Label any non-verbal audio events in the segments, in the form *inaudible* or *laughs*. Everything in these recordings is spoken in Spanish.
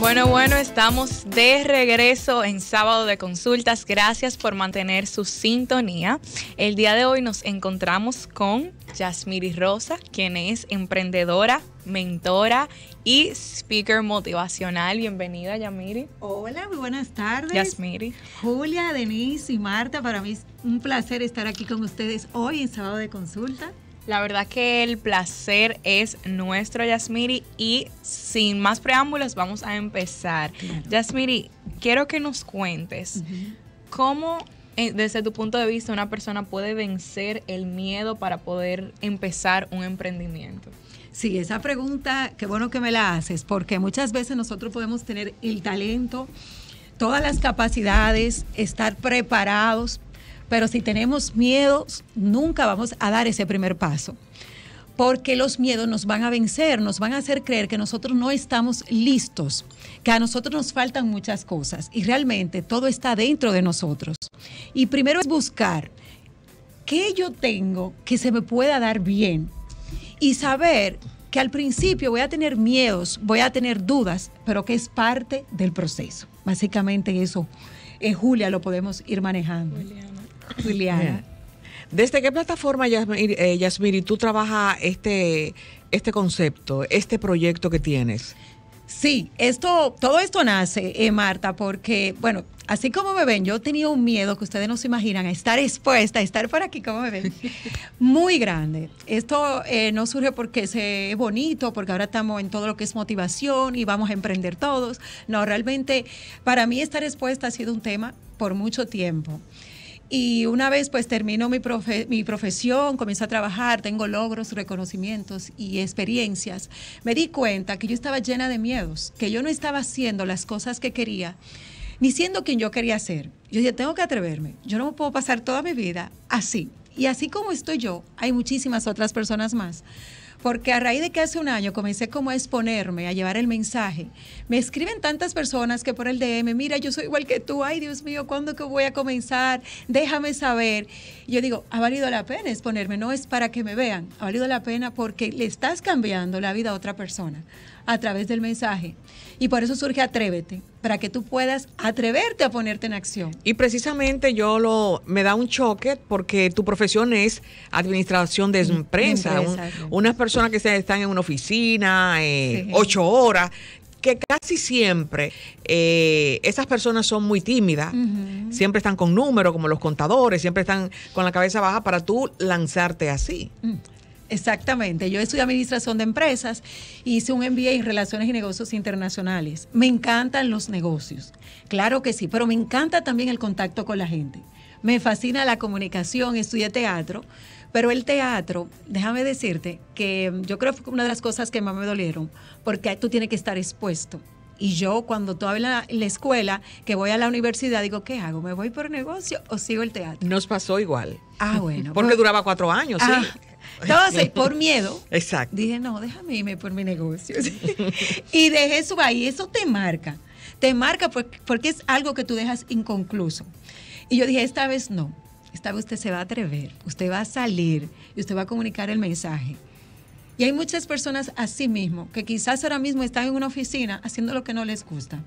Bueno, bueno, estamos de regreso en sábado de consultas. Gracias por mantener su sintonía. El día de hoy nos encontramos con Yasmiri Rosa, quien es emprendedora, mentora y speaker motivacional. Bienvenida, Yasmiri. Hola, muy buenas tardes. Yasmiri. Julia, Denise y Marta, para mí es un placer estar aquí con ustedes hoy en sábado de consulta. La verdad que el placer es nuestro, Yasmiri, y sin más preámbulos vamos a empezar. Yasmiri, quiero que nos cuentes cómo, eh, desde tu punto de vista, una persona puede vencer el miedo para poder empezar un emprendimiento. Sí, esa pregunta, qué bueno que me la haces, porque muchas veces nosotros podemos tener el talento, todas las capacidades, estar preparados, pero si tenemos miedos, nunca vamos a dar ese primer paso. Porque los miedos nos van a vencer, nos van a hacer creer que nosotros no estamos listos, que a nosotros nos faltan muchas cosas y realmente todo está dentro de nosotros. Y primero es buscar qué yo tengo que se me pueda dar bien y saber que al principio voy a tener miedos, voy a tener dudas, pero que es parte del proceso. Básicamente eso, en Julia lo podemos ir manejando. ¿Desde qué plataforma, Yasmiri, eh, Yasmiri, tú trabajas este, este concepto, este proyecto que tienes? Sí, esto, todo esto nace, eh, Marta, porque, bueno, así como me ven, yo tenía un miedo que ustedes no se imaginan, a estar expuesta, a estar por aquí, como me ven, *laughs* muy grande. Esto eh, no surge porque es bonito, porque ahora estamos en todo lo que es motivación y vamos a emprender todos. No, realmente, para mí estar expuesta ha sido un tema por mucho tiempo. Y una vez pues termino mi, mi profesión, comienzo a trabajar, tengo logros, reconocimientos y experiencias, me di cuenta que yo estaba llena de miedos, que yo no estaba haciendo las cosas que quería, ni siendo quien yo quería ser. Yo dije, tengo que atreverme, yo no puedo pasar toda mi vida así. Y así como estoy yo, hay muchísimas otras personas más porque a raíz de que hace un año comencé como a exponerme, a llevar el mensaje, me escriben tantas personas que por el DM, mira, yo soy igual que tú, ay Dios mío, ¿cuándo que voy a comenzar? Déjame saber. yo digo, ha valido la pena exponerme, no es para que me vean, ha valido la pena porque le estás cambiando la vida a otra persona a través del mensaje. Y por eso surge Atrévete, para que tú puedas atreverte a ponerte en acción. Y precisamente yo lo me da un choque porque tu profesión es administración de empresa, unas personas que están en una oficina eh, ocho horas que casi siempre eh, esas personas son muy tímidas, siempre están con números como los contadores, siempre están con la cabeza baja para tú lanzarte así. Mm. Exactamente. Yo estudié administración de empresas y hice un MBA en relaciones y negocios internacionales. Me encantan los negocios. Claro que sí, pero me encanta también el contacto con la gente. Me fascina la comunicación, estudié teatro, pero el teatro, déjame decirte que yo creo que fue una de las cosas que más me dolieron, porque tú tienes que estar expuesto. Y yo cuando todavía en la, la, escuela, que voy a la universidad, digo, ¿qué hago? ¿Me voy por negocio o sigo el teatro? Nos pasó igual. Ah, bueno. *laughs* Porque duraba cuatro años, sí. Entonces, por miedo, Exacto. dije, no, déjame irme por mi negocio. *laughs* y dejé eso ahí, eso te marca. Te marca porque es algo que tú dejas inconcluso. Y yo dije, esta vez no. Esta vez usted se va a atrever, usted va a salir y usted va a comunicar el mensaje. Y hay muchas personas así mismo que quizás ahora mismo están en una oficina haciendo lo que no les gusta.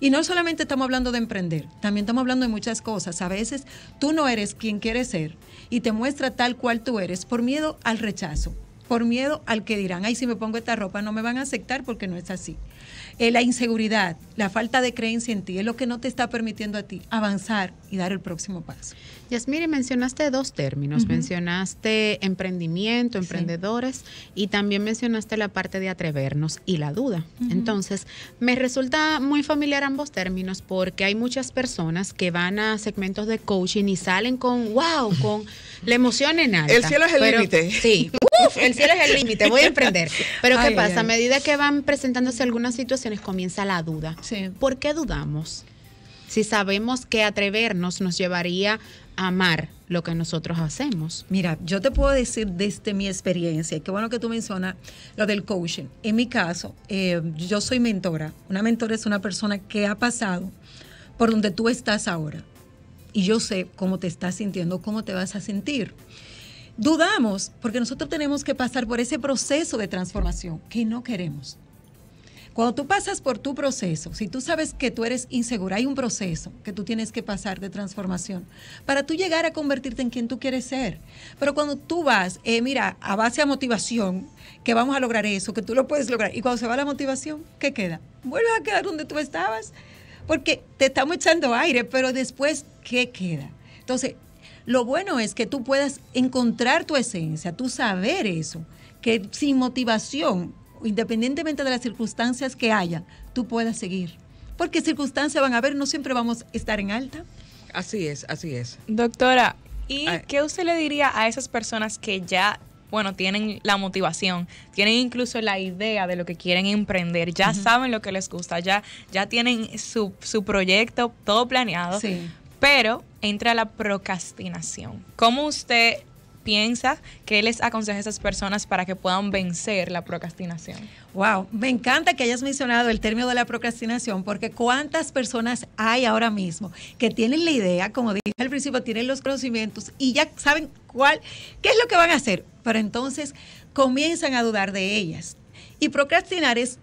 Y no solamente estamos hablando de emprender, también estamos hablando de muchas cosas. A veces tú no eres quien quieres ser y te muestra tal cual tú eres por miedo al rechazo, por miedo al que dirán, ay, si me pongo esta ropa no me van a aceptar porque no es así. Eh, la inseguridad, la falta de creencia en ti es lo que no te está permitiendo a ti avanzar y dar el próximo paso. Yasmiri, mencionaste dos términos, mencionaste emprendimiento, emprendedores y también mencionaste la parte de atrevernos y la duda. Entonces, me resulta muy familiar ambos términos porque hay muchas personas que van a segmentos de coaching y salen con, wow, con la emoción en alta. El cielo es el límite. Sí, el cielo es el límite, voy a emprender. *laughs* Pero ¿qué pasa? A medida que van presentándose algunas situaciones, comienza la duda. ¿Por qué dudamos? Si sabemos que atrevernos nos llevaría a amar lo que nosotros hacemos. Mira, yo te puedo decir desde mi experiencia, y qué bueno que tú mencionas lo del coaching. En mi caso, eh, yo soy mentora. Una mentora es una persona que ha pasado por donde tú estás ahora. Y yo sé cómo te estás sintiendo, cómo te vas a sentir. Dudamos porque nosotros tenemos que pasar por ese proceso de transformación que no queremos. Cuando tú pasas por tu proceso, si tú sabes que tú eres insegura, hay un proceso que tú tienes que pasar de transformación para tú llegar a convertirte en quien tú quieres ser. Pero cuando tú vas, eh, mira, a base de motivación, que vamos a lograr eso, que tú lo puedes lograr, y cuando se va la motivación, ¿qué queda? Vuelves a quedar donde tú estabas, porque te estamos echando aire, pero después, ¿qué queda? Entonces, lo bueno es que tú puedas encontrar tu esencia, tú saber eso, que sin motivación, independientemente de las circunstancias que haya, tú puedas seguir. Porque circunstancias van a haber, no siempre vamos a estar en alta. Así es, así es. Doctora, ¿y qué usted le diría a esas personas que ya bueno, tienen la motivación, tienen incluso la idea de lo que quieren emprender, ya saben lo que les gusta, ya, ya tienen su, su proyecto todo planeado, sí. pero entra la procrastinación. ¿Cómo usted piensa que les aconseja a esas personas para que puedan vencer la procrastinación? Wow, me encanta que hayas mencionado el término de la procrastinación, porque cuántas personas hay ahora mismo que tienen la idea, como dije al principio, tienen los conocimientos y ya saben cuál, qué es lo que van a hacer, pero entonces comienzan a dudar de ellas. Y procrastinar es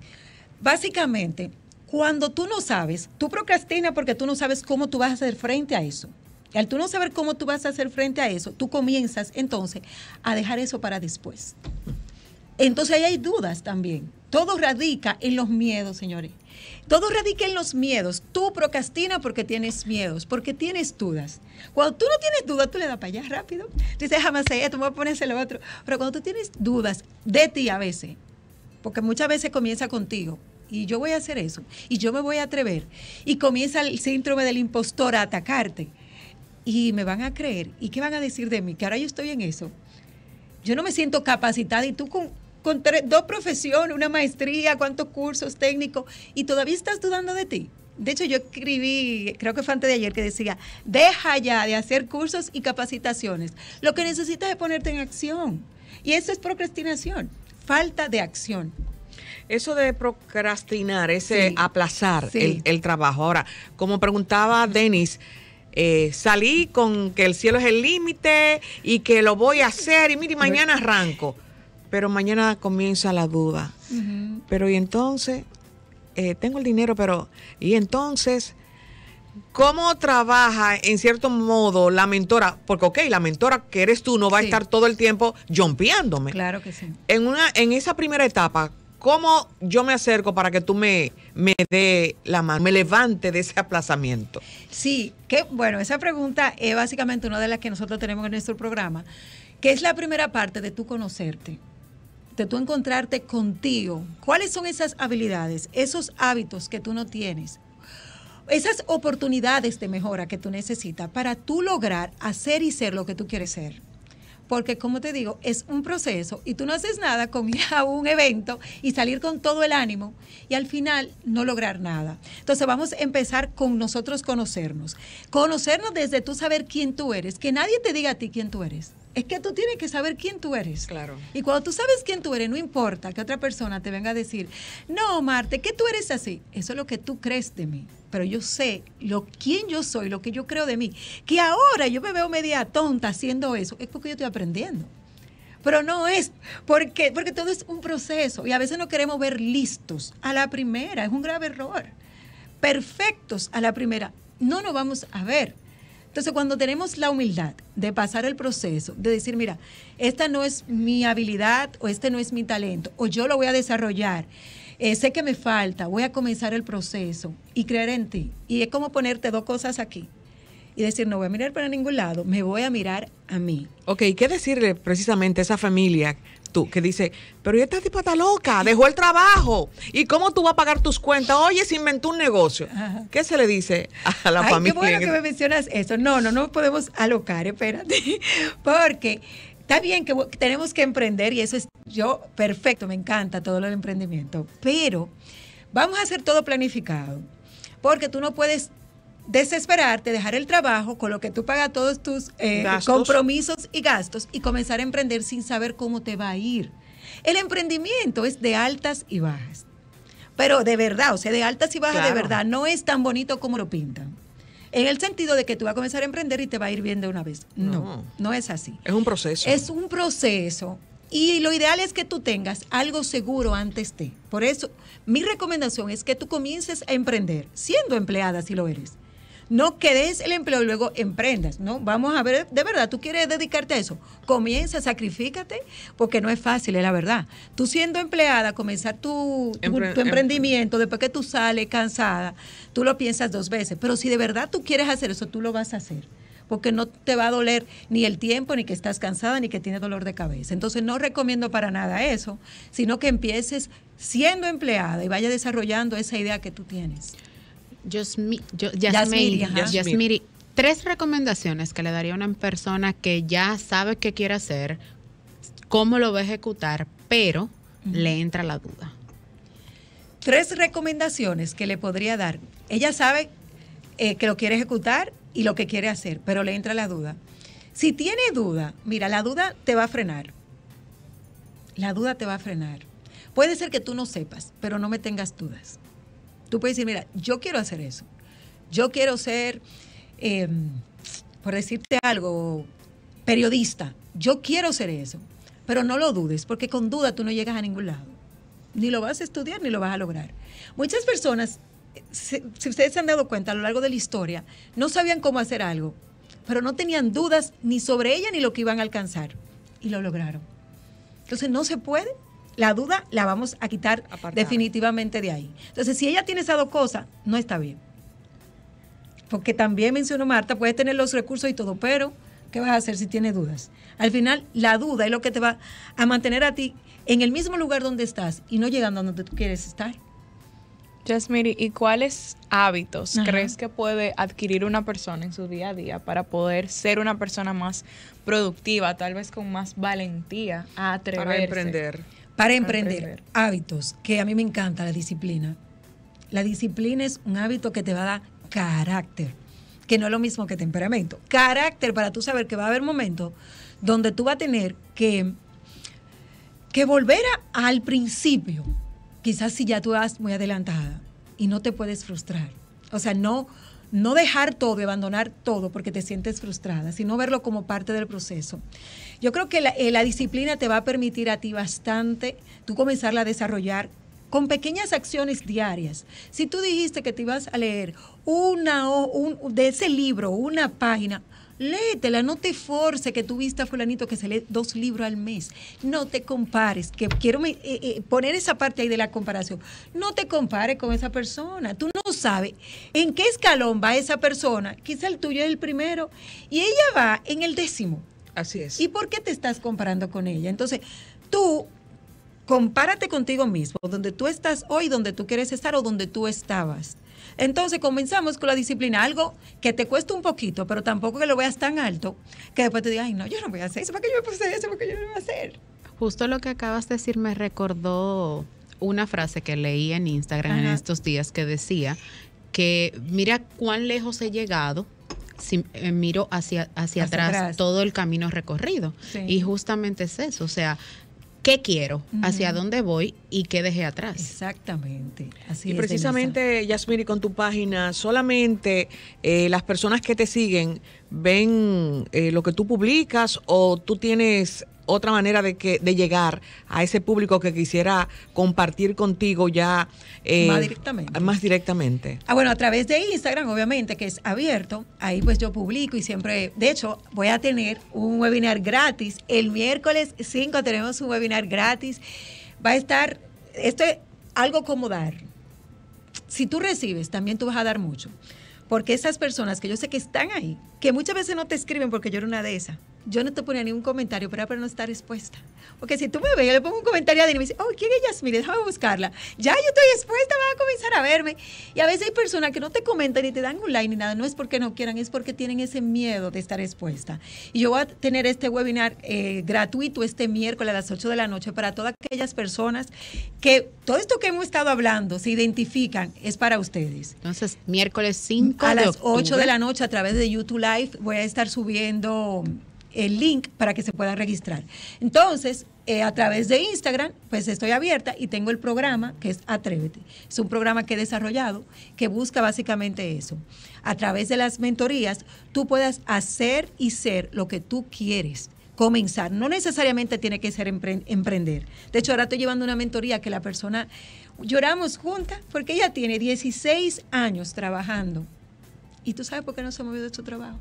básicamente cuando tú no sabes, tú procrastinas porque tú no sabes cómo tú vas a hacer frente a eso. Al tú no saber cómo tú vas a hacer frente a eso, tú comienzas entonces a dejar eso para después. Entonces ahí hay dudas también. Todo radica en los miedos, señores. Todo radica en los miedos. Tú procrastinas porque tienes miedos, porque tienes dudas. Cuando tú no tienes dudas, tú le das para allá rápido. Dices, jamás sé esto, me voy a ponerse lo otro. Pero cuando tú tienes dudas de ti a veces, porque muchas veces comienza contigo, y yo voy a hacer eso, y yo me voy a atrever, y comienza el síndrome del impostor a atacarte y me van a creer. ¿Y qué van a decir de mí? Que ahora yo estoy en eso. Yo no me siento capacitada y tú con, con dos profesiones, una maestría, cuántos cursos técnicos y todavía estás dudando de ti. De hecho, yo escribí, creo que fue antes de ayer, que decía, deja ya de hacer cursos y capacitaciones. Lo que necesitas es ponerte en acción. Y eso es procrastinación, falta de acción. Eso de procrastinar, ese aplazar El, el, trabajo. Ahora, como preguntaba Denis, eh, salí con que el cielo es el límite y que lo voy a hacer y mire, mañana arranco. Pero mañana comienza la duda. Pero y entonces, eh, tengo el dinero, pero y entonces, ¿cómo trabaja en cierto modo la mentora? Porque, ok, la mentora que eres tú no va a estar todo el tiempo jompeándome. Claro que sí. En, una, en esa primera etapa, ¿Cómo yo me acerco para que tú me, me dé la mano, me levante de ese aplazamiento? Sí, que bueno, esa pregunta es básicamente una de las que nosotros tenemos en nuestro programa, que es la primera parte de tú conocerte, de tú encontrarte contigo. ¿Cuáles son esas habilidades, esos hábitos que tú no tienes? Esas oportunidades de mejora que tú necesitas para tú lograr hacer y ser lo que tú quieres ser porque como te digo, es un proceso y tú no haces nada con ir a un evento y salir con todo el ánimo y al final no lograr nada. Entonces vamos a empezar con nosotros conocernos. Conocernos desde tú saber quién tú eres, que nadie te diga a ti quién tú eres es que tú tienes que saber quién tú eres. Claro. Y cuando tú sabes quién tú eres, no importa que otra persona te venga a decir, no, Marte, que tú eres así. Eso es lo que tú crees de mí. Pero yo sé lo quién yo soy, lo que yo creo de mí. Que ahora yo me veo media tonta haciendo eso, es porque yo estoy aprendiendo. Pero no es porque, porque todo es un proceso y a veces no queremos ver listos a la primera, es un grave error. Perfectos a la primera, no nos vamos a ver entonces, cuando tenemos la humildad de pasar el proceso, de decir, mira, esta no es mi habilidad o este no es mi talento, o yo lo voy a desarrollar, eh, sé que me falta, voy a comenzar el proceso y creer en ti. Y es como ponerte dos cosas aquí y decir, no voy a mirar para ningún lado, me voy a mirar a mí. Ok, ¿qué decirle precisamente a esa familia que dice, pero esta tipa está loca, dejó el trabajo. ¿Y cómo tú vas a pagar tus cuentas? Oye, se inventó un negocio. ¿Qué se le dice a la familia? Qué bueno que me mencionas eso. No, no, no podemos alocar, espérate. *laughs* Porque está bien que tenemos que emprender y eso es yo perfecto, me encanta todo lo del emprendimiento. Pero vamos a hacer todo planificado. Porque tú no puedes desesperarte, dejar el trabajo con lo que tú pagas todos tus eh, compromisos y gastos y comenzar a emprender sin saber cómo te va a ir. El emprendimiento es de altas y bajas, pero de verdad, o sea, de altas y bajas de verdad, no es tan bonito como lo pintan. En el sentido de que tú vas a comenzar a emprender y te va a ir bien de una vez. No, no, no es así. Es un proceso. Es un proceso Y lo ideal es que tú tengas algo seguro antes de. Por eso, mi recomendación es que tú comiences a emprender, siendo empleada si lo eres. No quedes el empleo y luego emprendas, ¿no? Vamos a ver, de verdad, tú quieres dedicarte a eso. Comienza, sacrifícate, porque no es fácil, es la verdad. Tú siendo empleada, comenzar tu, tu emprendimiento, después que tú sales cansada, tú lo piensas dos veces. Pero si de verdad tú quieres hacer eso, tú lo vas a hacer porque no te va a doler ni el tiempo, ni que estás cansada, ni que tienes dolor de cabeza. Entonces no recomiendo para nada eso, sino que empieces siendo empleada y vaya desarrollando esa idea que tú tienes. Yasmiri, tres recomendaciones que le daría a una persona que ya sabe qué quiere hacer, cómo lo va a ejecutar, pero le entra la duda. Tres recomendaciones que le podría dar. Ella sabe eh, que lo quiere ejecutar y lo que quiere hacer, pero le entra la duda. Si tiene duda, mira, la duda te va a frenar. La duda te va a frenar. Puede ser que tú no sepas, pero no me tengas dudas. Tú puedes decir, mira, yo quiero hacer eso. Yo quiero ser, em, por decirte algo, periodista. Yo quiero ser eso. Pero no lo dudes, porque con duda tú no llegas a ningún lado. Ni lo vas a estudiar ni lo vas a lograr. Muchas personas, si, ustedes se han dado cuenta a lo largo de la historia, no sabían cómo hacer algo, pero no tenían dudas ni sobre ella ni lo que iban a alcanzar. Y lo lograron. Entonces no se puede la duda la vamos a quitar definitivamente de ahí. Entonces, si ella tiene esas dos cosas, no está bien. Porque también mencionó Marta, puede tener los recursos y todo, pero ¿qué vas a hacer si tiene dudas? Al final, la duda es lo que te va a mantener a ti en el mismo lugar donde estás y no llegando a donde tú quieres estar. Jasmine, ¿y cuáles hábitos crees que puede adquirir una persona en su día a día para poder ser una persona más productiva, tal vez con más valentía a atreverse? Para emprender. Para emprender, hábitos, que a mí me encanta la disciplina. La disciplina es un hábito que te va a dar carácter, que no es lo mismo que temperamento. Carácter para tú saber que va a haber momentos donde tú vas a tener que, que volver al principio, quizás si ya tú vas muy adelantada y no te puedes frustrar. O sea, no, no dejar todo, abandonar todo porque te sientes frustrada, sino verlo como parte del proceso. Yo creo que eh, la, disciplina te va a permitir a ti bastante tú comenzarla a desarrollar con pequeñas acciones diarias. Si tú dijiste que te ibas a leer una o un, de ese libro, una página, léetela, no te force que tú viste a fulanito que se lee dos libros al mes. No te compares, que quiero eh, eh, poner esa parte ahí de la comparación. No te compares con esa persona. Tú no sabes en qué escalón va esa persona. Quizá el tuyo es el primero y ella va en el décimo. Así es. ¿Y por qué te estás comparando con ella? Entonces, tú compárate contigo mismo, donde tú estás hoy, donde tú quieres estar o donde tú estabas. Entonces comenzamos con la disciplina, algo que te cuesta un poquito, pero tampoco que lo veas tan alto, que después te digas, ay, no, yo no voy a hacer eso, ¿para qué yo me puse eso? ¿Para qué yo no lo voy a hacer? Justo lo que acabas de decir me recordó una frase que leí en Instagram en estos días que decía que mira cuán lejos he llegado si eh, miro hacia, hacia, atrás, todo el camino recorrido. Y justamente es eso, o sea, qué quiero, hacia dónde voy y qué dejé atrás. Exactamente. Así y precisamente, Yasmiri, con tu página, solamente eh, las personas que te siguen ven eh, lo que tú publicas o tú tienes otra manera de que de llegar a ese público que quisiera compartir contigo ya eh, más directamente. Más directamente. Ah, bueno, a través de Instagram, obviamente, que es abierto. Ahí pues yo publico y siempre, de hecho, voy a tener un webinar gratis. El miércoles 5 tenemos un webinar gratis. Va a estar, esto es algo como dar. Si tú recibes, también tú vas a dar mucho. Porque esas personas que yo sé que están ahí, que muchas veces no te escriben porque yo era una de esas, yo no te ponía ningún comentario, pero para no estar expuesta. Porque si tú me ves, yo le pongo un comentario a Dani y me dice, oh, ¿quién es Yasmine? Déjame buscarla. Ya yo estoy expuesta, va a comenzar a verme. Y a veces hay personas que no te comentan ni te dan un like ni nada. No es porque no quieran, es porque tienen ese miedo de estar expuesta. Y yo voy a tener este webinar eh, gratuito este miércoles a las 8 de la noche para todas aquellas personas que todo esto que hemos estado hablando se identifican, es para ustedes. Entonces, miércoles 5 a las 8 de la noche a través de YouTube Live voy a estar subiendo el link para que se puedan registrar. Entonces, eh, a través de Instagram, pues estoy abierta y tengo el programa que es Atrévete. Es un programa que he desarrollado que busca básicamente eso. A través de las mentorías, tú puedas hacer y ser lo que tú quieres comenzar. No necesariamente tiene que ser emprender. De hecho, ahora estoy llevando una mentoría que la persona lloramos juntas porque ella tiene 16 años trabajando. ¿Y tú sabes por qué no se ha movido de su trabajo?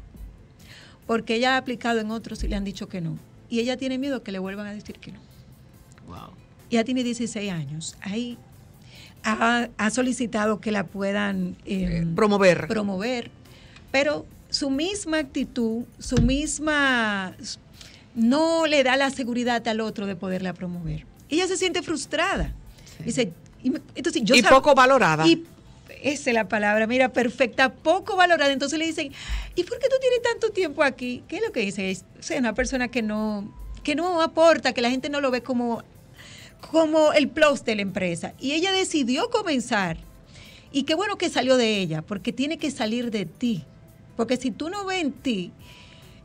Porque ella ha aplicado en otros y le han dicho que no. Y ella tiene miedo que le vuelvan a decir que no. Wow. Ella tiene 16 años. Ahí ha, solicitado que la puedan eh, promover. promover. Pero su misma actitud, su misma no le da la seguridad al otro de poderla promover. Ella se siente frustrada. Dice, y, entonces, yo y poco valorada. Y esa es la palabra, mira, perfecta, poco valorada. Entonces le dicen, ¿y por qué tú tienes tanto tiempo aquí? ¿Qué es lo que dice? Es una persona que no, que no aporta, que la gente no lo ve como, como el plus de la empresa. Y ella decidió comenzar. Y qué bueno que salió de ella, porque tiene que salir de ti. Porque si tú no ves en ti,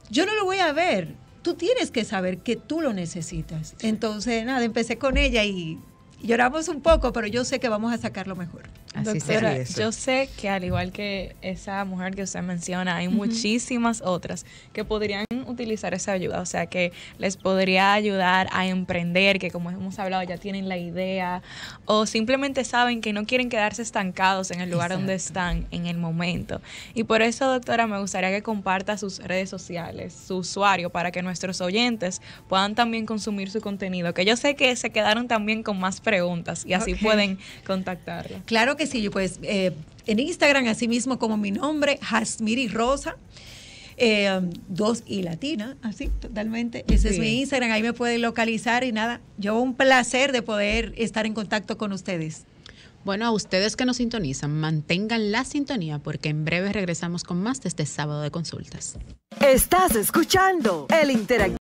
yo no lo voy a ver tú tienes que saber que tú lo necesitas. Entonces, nada, empecé con ella y lloramos un poco, pero yo sé que vamos a sacarlo mejor. Así Doctora, yo sé que al igual que esa mujer que usted menciona, hay muchísimas otras que podrían utilizar esa ayuda, o sea, que les podría ayudar a emprender, que como hemos hablado ya tienen la idea, o simplemente saben que no quieren quedarse estancados en el lugar donde están en el momento. Y por eso, doctora, me gustaría que comparta sus redes sociales, su usuario, para que nuestros oyentes puedan también consumir su contenido, que yo sé que se quedaron también con más preguntas y así pueden contactarla. Claro que sí, pues eh, en Instagram, así mismo como mi nombre, Jasmiri Rosa. Eh, dos y latina, así totalmente. Ese es mi Instagram, ahí me pueden localizar y nada, yo un placer de poder estar en contacto con ustedes. Bueno, a ustedes que nos sintonizan, mantengan la sintonía porque en breve regresamos con más de este sábado de consultas. Estás escuchando el Interactivo